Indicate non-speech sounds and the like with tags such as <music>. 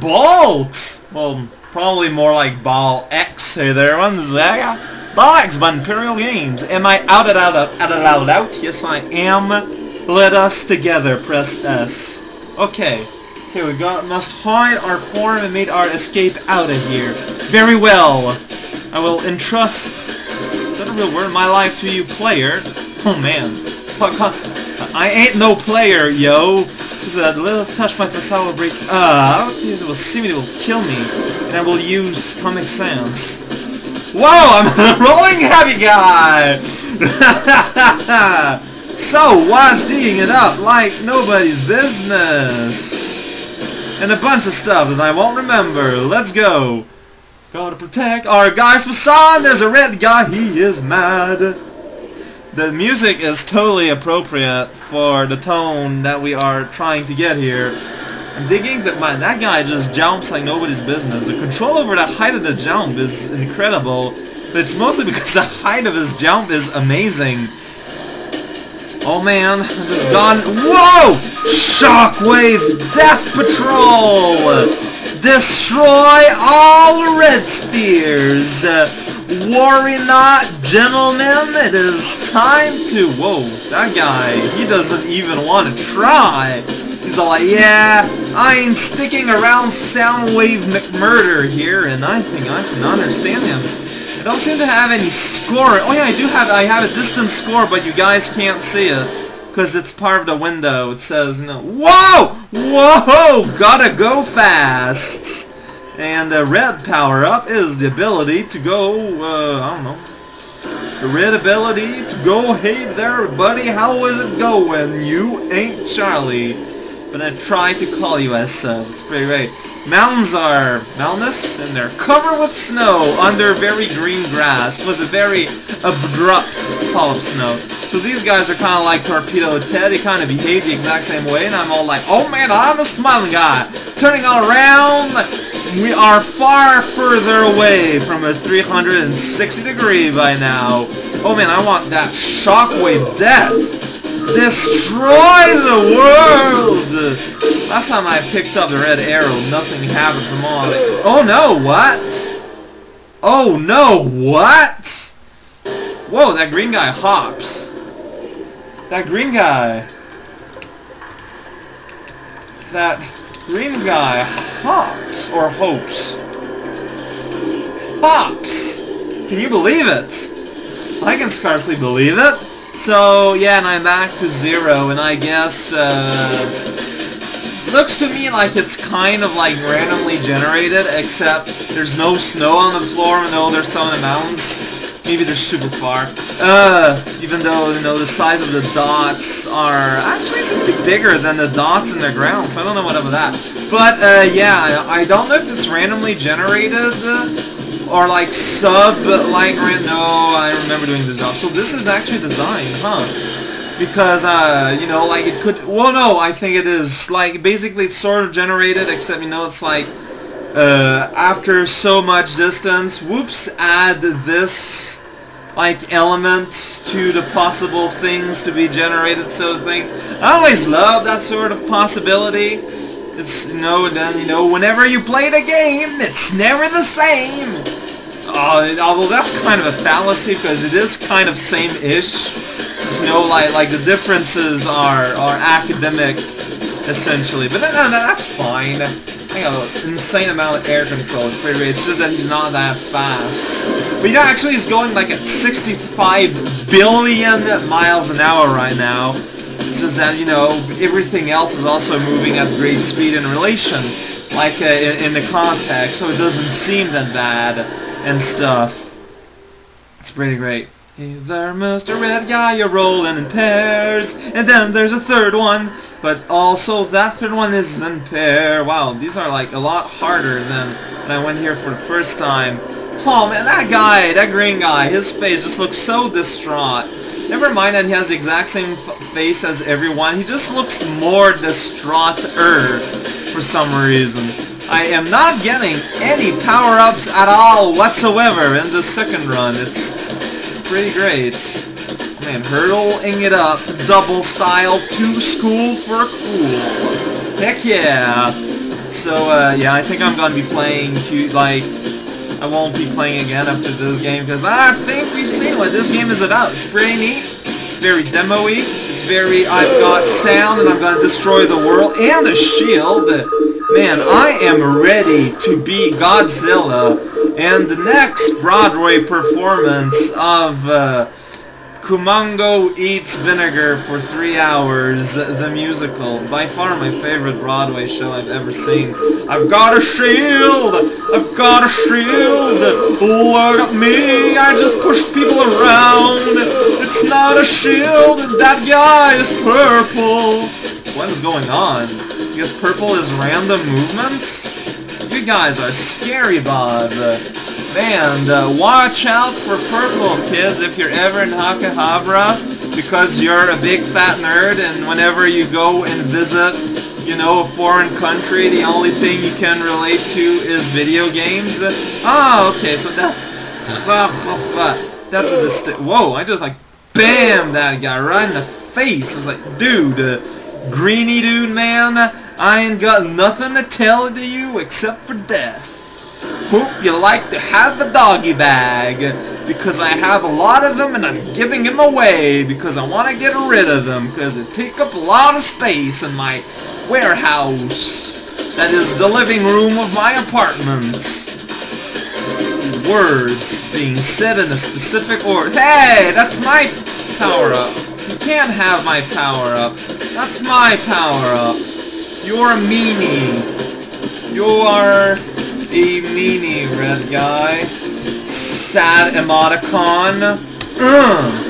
Bolt! Well, probably more like ballX. Hey there, one Zaga. ballX by Imperial Games. Am I out and out out out out out? Yes, I am. Let us together press S. Okay. Okay, we got must hide our form and make our escape out of here. Very well. I will entrust is that a real word? My life to you, player. Oh man. Fuck. I ain't no player, yo. Said, let us touch my facade will break up. It will see me, it will kill me. And I will use Comic Sans. Whoa, I'm <laughs> a rolling heavy guy! <laughs> so, WASDing it up like nobody's business and a bunch of stuff that I won't remember. Let's go. Gotta protect our guy's facade. There's a red guy. He is mad. The music is totally appropriate for the tone that we are trying to get here. I'm digging that my that guy just jumps like nobody's business. The control over the height of the jump is incredible, but it's mostly <laughs> because the height of his jump is amazing. Oh man, I just gone. Whoa! Shockwave Death Patrol! Destroy all red spheres! Worry not, gentlemen, it is time to... Whoa, that guy, he doesn't even want to try. He's all like, yeah, I ain't sticking around Soundwave McMurder here, and I think I can understand him. I don't seem to have any score. Oh yeah, I do have I have a distance score, but you guys can't see it because it's part of the window. It says no. Whoa! Whoa! Gotta go fast. And the red power up is the ability to go. Uh, I don't know. The red ability to go. Hey there, buddy. How is it going? You ain't Charlie, but I tried to call you as such. It's pretty great. Mountains are mountainous and they're covered with snow under very green grass. It was a very abrupt fall of snow. So these guys are kind of like Torpedo Ted. They kind of behave the exact same way, and I'm all like, oh man, I'm a smiling guy. Turning all around, we are far further away from a 360 degree by now. Oh man, I want that shockwave death. Destroy the world! Last time I picked up the red arrow, nothing happened to Molly. Oh no, what? Oh no, what? Whoa, that green guy hops. That green guy. That green guy hops, or hopes. Hops! Can you believe it? I can scarcely believe it. So, yeah, and I'm back to zero, and I guess, uh, looks to me like it's kind of like randomly generated, except there's no snow on the floor, though there's some in the mountains. Maybe they're super far. Uh, even though, you know, the size of the dots are actually something bigger than the dots in the ground, so I don't know what about that. But, uh, yeah, I don't know if it's randomly generated, or like sub like random. no I remember doing the job. So this is actually designed huh? Because uh you know like it could well no I think it is like basically it's sort of generated except you know it's like uh after so much distance whoops add this like element to the possible things to be generated sort of thing I always love that sort of possibility it's, you know, then, you know, whenever you play the game, it's never the same. Uh, although that's kind of a fallacy because it is kind of same-ish. Just know, like, like the differences are are academic, essentially. But no, no, no that's fine. I got an insane amount of air control. It's pretty great. It's just that he's not that fast. But you know, actually, he's going like at 65 billion miles an hour right now. It's just that, you know, everything else is also moving at great speed in relation, like uh, in, in, the context, so it doesn't seem that bad and stuff. It's pretty great. Hey there, Mr. Red Guy, you're rolling in pairs, and then there's a third one, but also that third one is in pair. Wow, these are like a lot harder than when I went here for the first time. Oh man, that guy, that green guy, his face just looks so distraught. Never mind that he has the exact same face as everyone, he just looks more distraught-er for some reason. I am not getting any power-ups at all whatsoever in the second run. It's pretty great. Man, hurdling it up, double style, to school for cool. Heck yeah! So uh, yeah, I think I'm gonna be playing to like I won't be playing again after this game because I think we've seen what this game is about. It's pretty neat. It's very demo-y. It's very I've got sound and I'm gonna destroy the world and a shield. Man, I am ready to be Godzilla. And the next Broadway performance of uh, Eats Vinegar for Three Hours, the musical. By far my favorite Broadway show I've ever seen. I've got a shield! I've got a shield! Look at me! I just push people around! It's not a shield! That guy is purple! What is going on? Because purple is random movements? You guys are scary, Bob. Man, uh, watch out for purple, kids, if you're ever in Akihabara, because you're a big fat nerd, and whenever you go and visit, you know, a foreign country, the only thing you can relate to is video games. Oh, okay, so that... <laughs> That's a distinct... Whoa, I just, like, BAM! That guy right in the face. I was like, dude, uh, greeny dude, man, I ain't got nothing to tell to you except for death. Hope you like to have a doggy bag because I have a lot of them and I'm giving them away because I want to get rid of them because they take up a lot of space in my warehouse. That is the living room of my apartment. Words being said in a specific order. Hey, that's my power-up. You can't have my power-up. That's my power-up. You're a meanie. You are a meanie, red guy. Sad emoticon. Ugh.